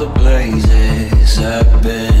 The blazes have been.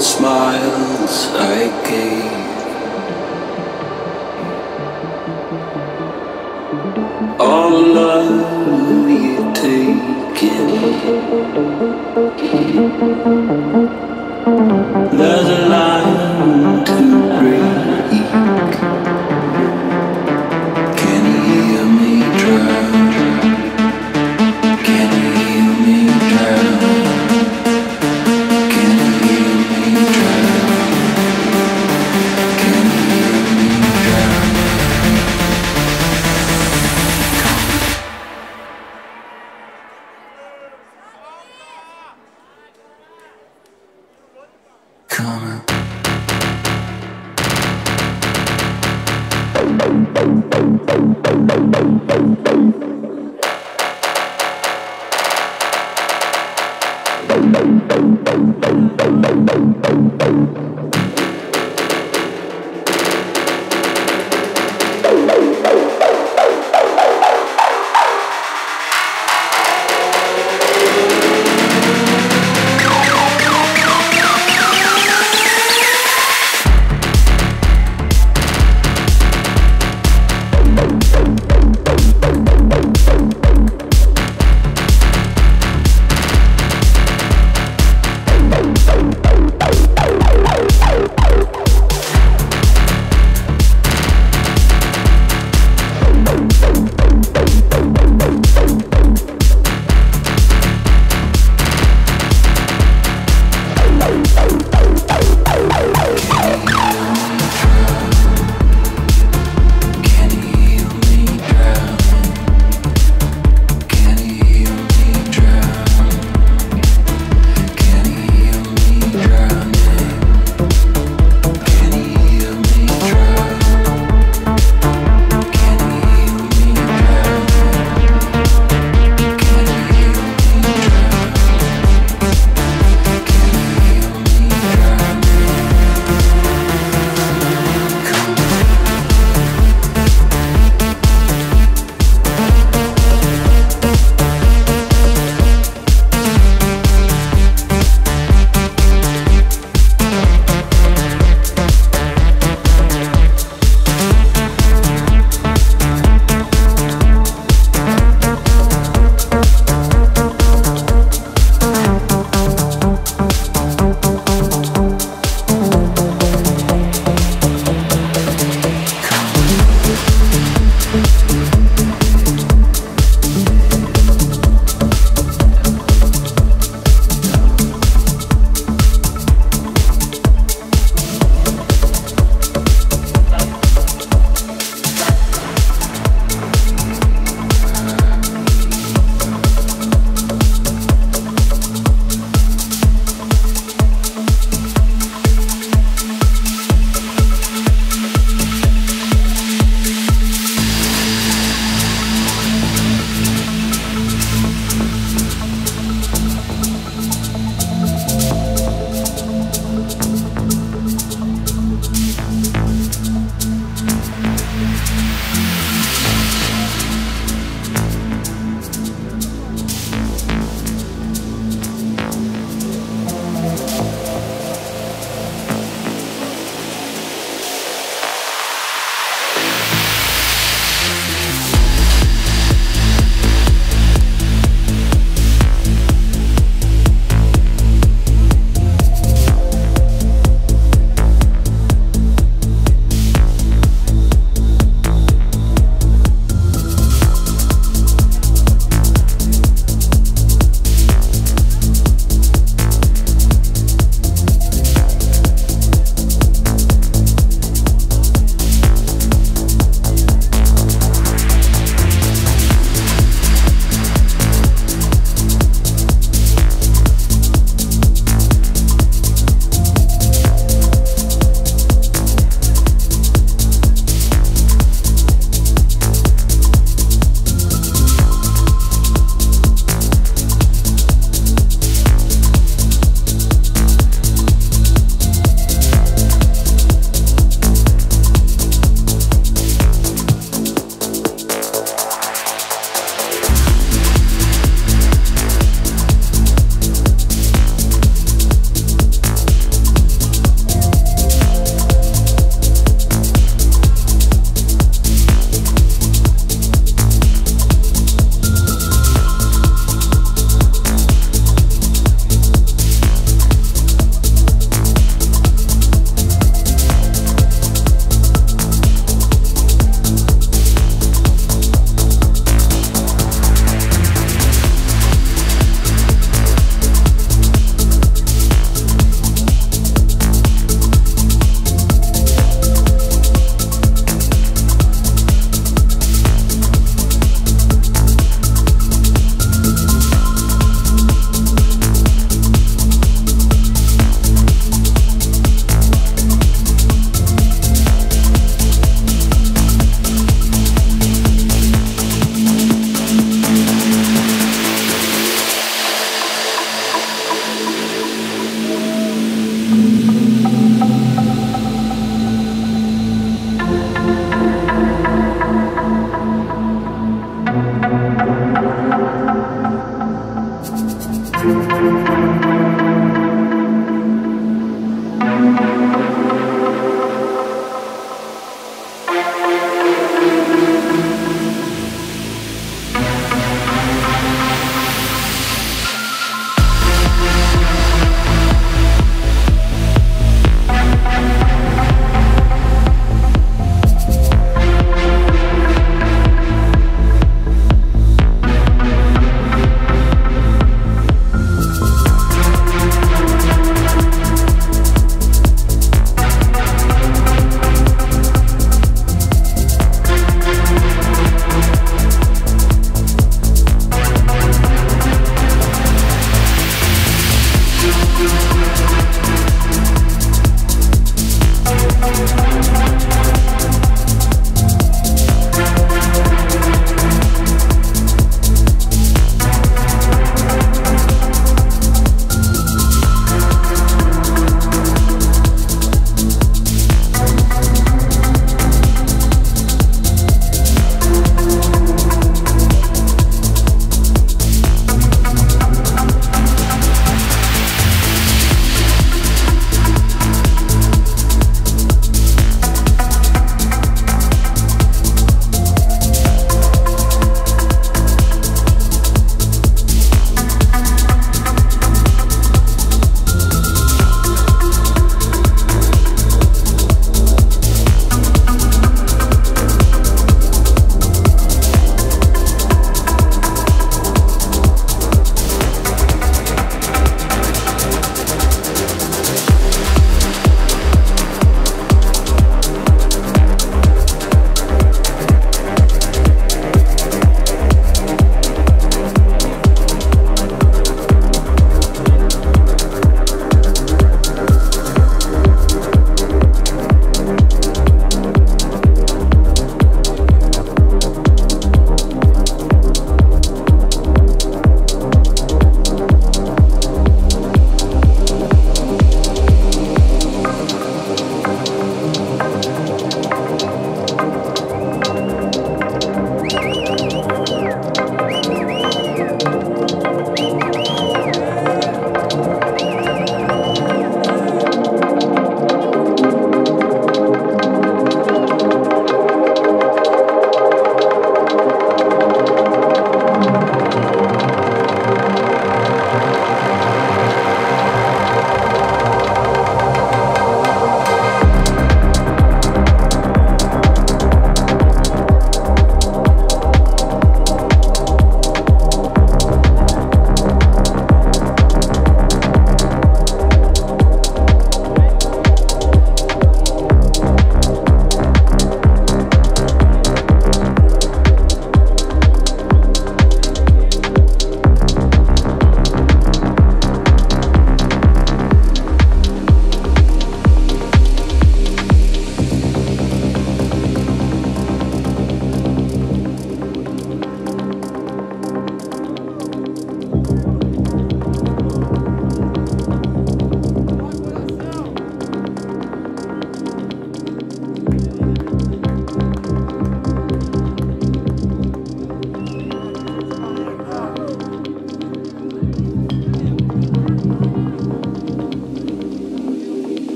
Smiles I gave.